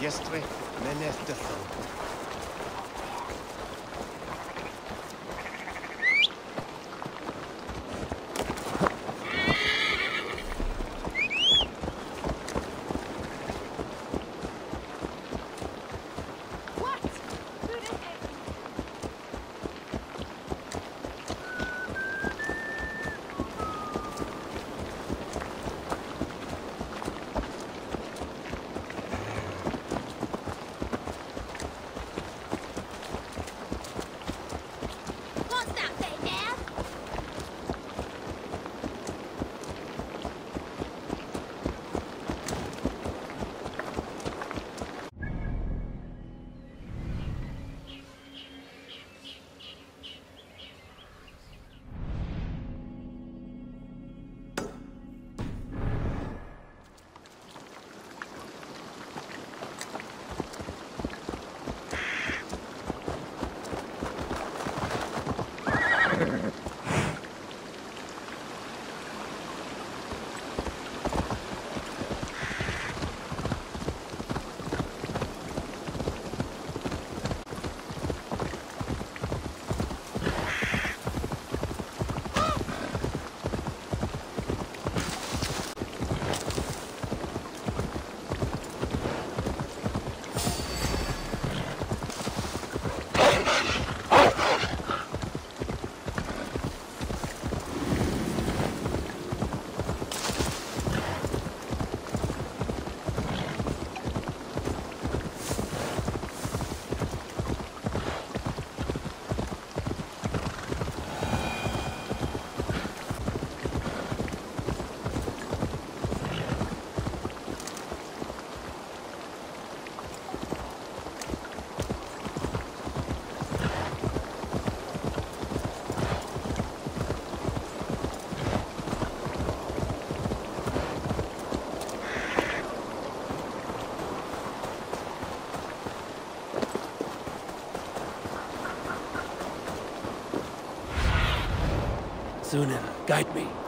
Gestry, Menef Sunan, guide me.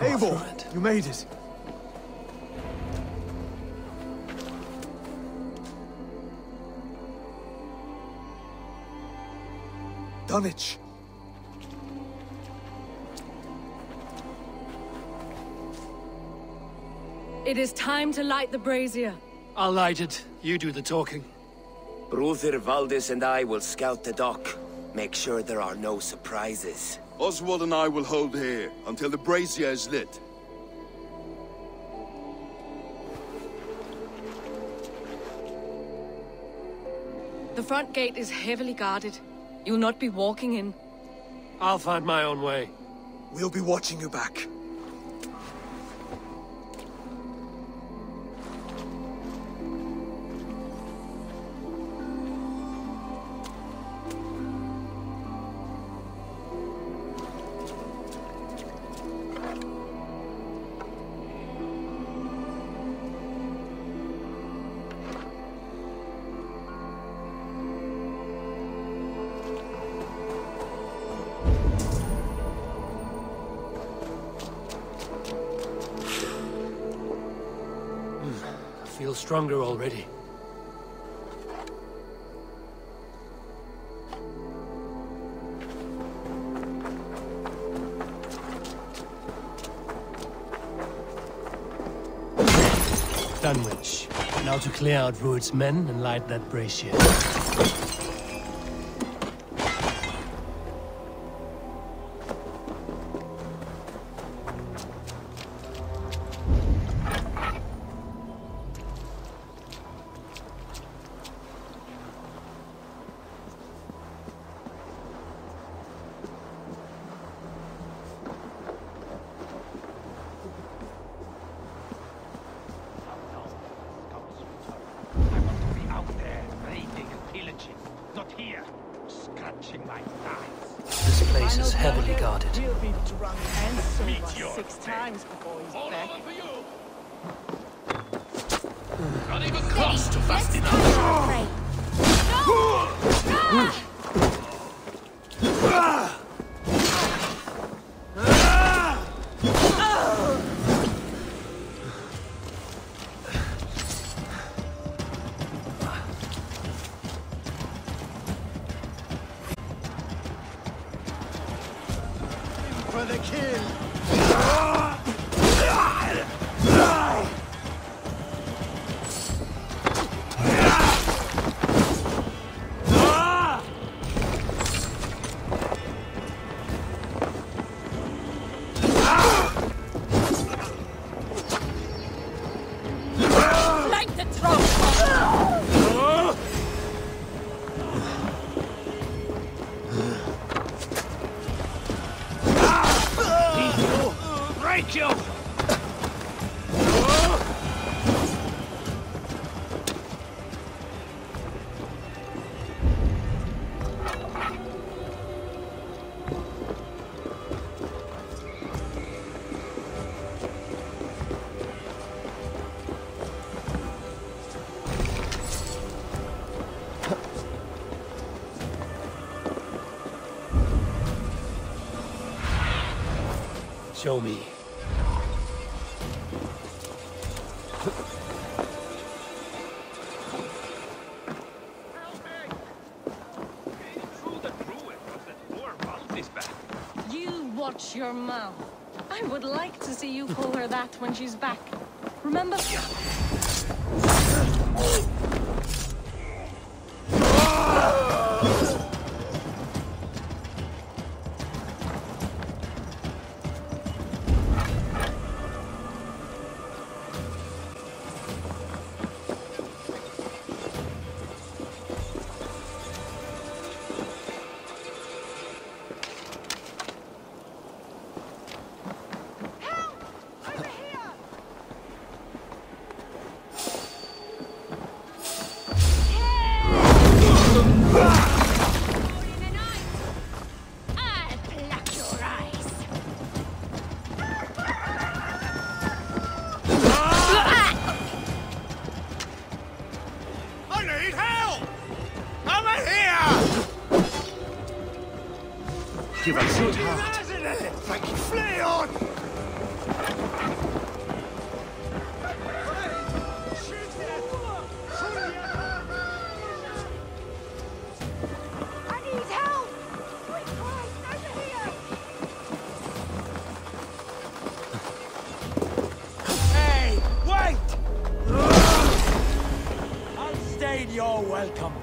Wood's men tore Eivor, through it. you made it. Dunwich. It is time to light the brazier. I'll light it. You do the talking. Bruther Valdis and I will scout the dock. Make sure there are no surprises. Oswald and I will hold here until the brazier is lit. The front gate is heavily guarded. You'll not be walking in. I'll find my own way. We'll be watching you back. Stronger already. Dunwich. Now to clear out Rued's men and light that brazier. The kill. Valdis back. You watch your mouth. I would like to see you call her that when she's back. Remember? He was so hard. Flay on! I need help! Quick, here! Hey, wait! I'll stay in your welcome.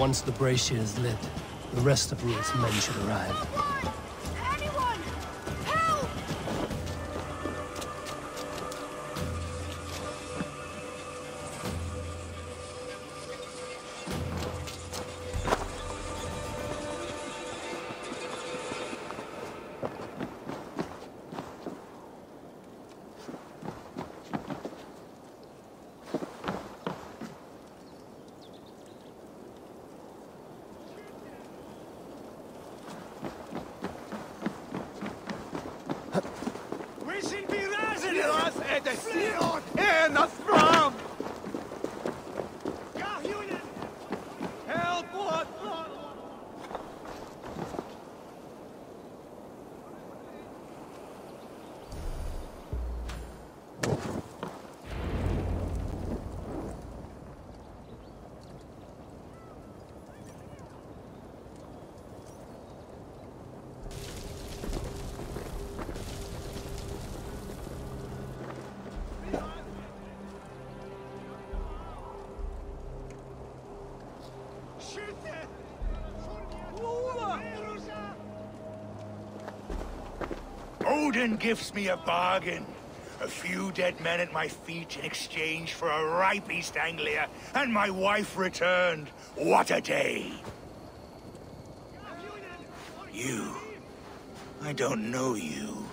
Once the brazier is lit, the rest of Rued's men should arrive. Us at the Odin gives me a bargain. A few dead men at my feet in exchange for a ripe East Anglia, and my wife returned. What a day! You. I don't know you.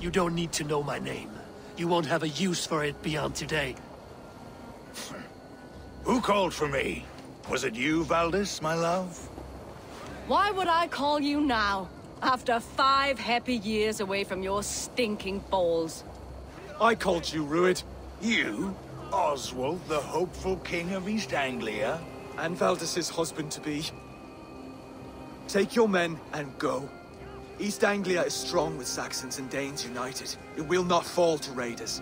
You don't need to know my name. You won't have a use for it beyond today. Who called for me? Was it you, Valdis, my love? Why would I call you now? After five happy years away from your stinking balls. I called you, Rued. You? Oswald, the hopeful king of East Anglia? And Valdis's husband-to-be. Take your men and go. East Anglia is strong with Saxons and Danes united. It will not fall to raiders.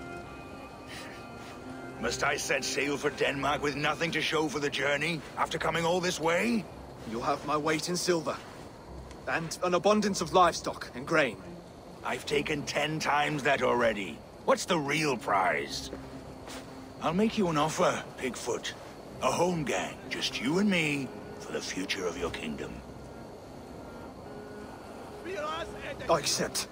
Must I set sail for Denmark with nothing to show for the journey, after coming all this way? You'll have my weight in silver. And an abundance of livestock and grain. I've taken ten times that already. What's the real prize? I'll make you an offer, Pigfoot. A holmgang, just you and me, for the future of your kingdom. I accept.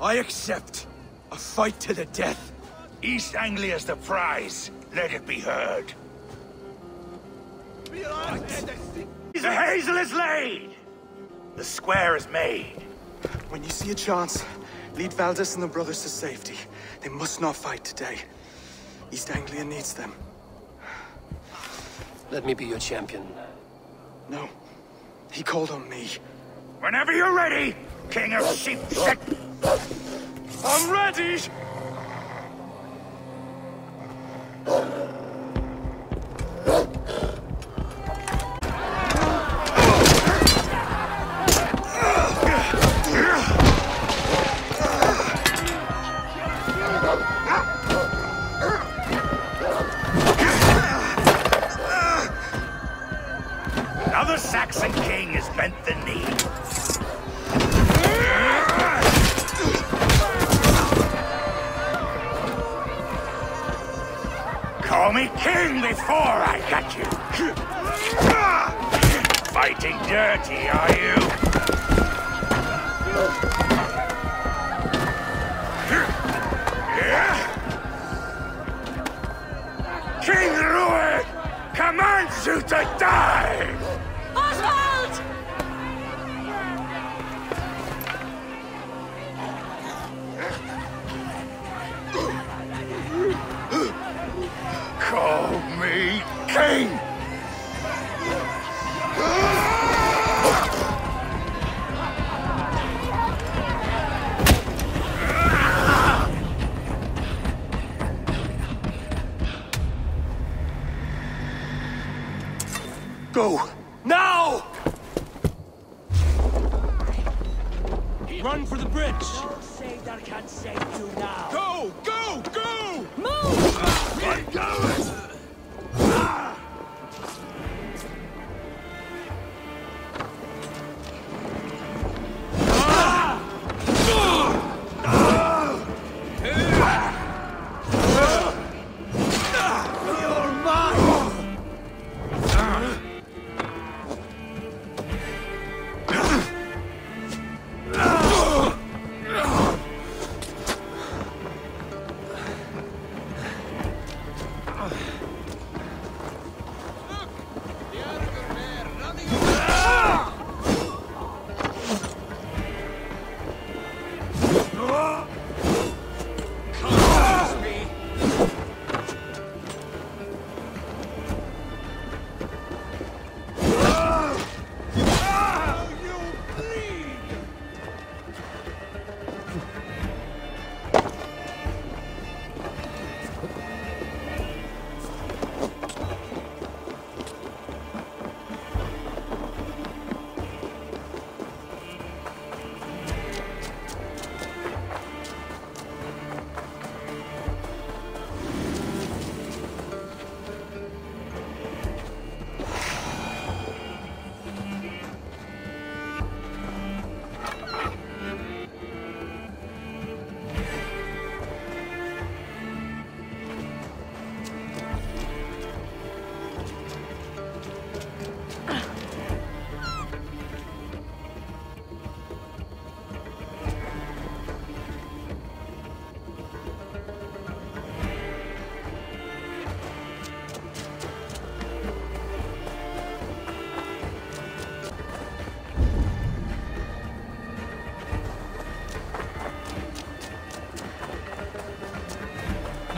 I accept. A fight to the death. East Anglia's the prize. Let it be heard. The hazel is laid! The square is made. When you see a chance, lead Valdis and the brothers to safety. They must not fight today. East Anglia needs them. Let me be your champion. No. He called on me. Whenever you're ready, King of Sheep Shit! I'm ready! Call before I got you. Fighting dirty, are you? King Rued commands you to die! Go! Now! Run for the bridge! Don't say that can't save you now. Go! Go! Go! Get going!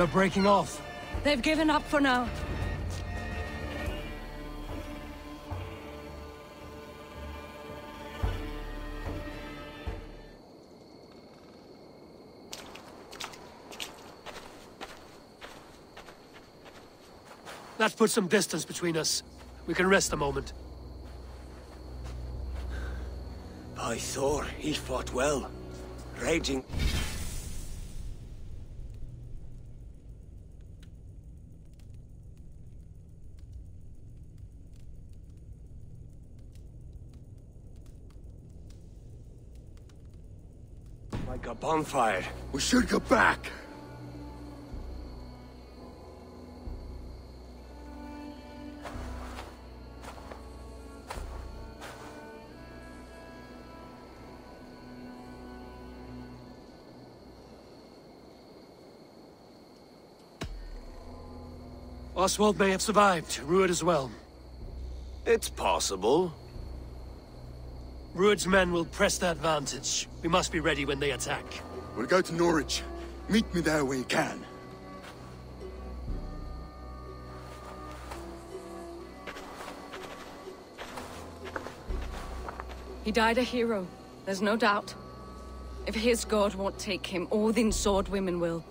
They're breaking off. They've given up for now. That puts some distance between us. We can rest a moment. By Thor, he fought well. Raging... Like a bonfire. We should go back! Oswald may have survived. Rued as well. It's possible. Rued's men will press the advantage. We must be ready when they attack. We'll go to Norwich. Meet me there when you can. He died a hero, there's no doubt. If his god won't take him, Odin's sword women will.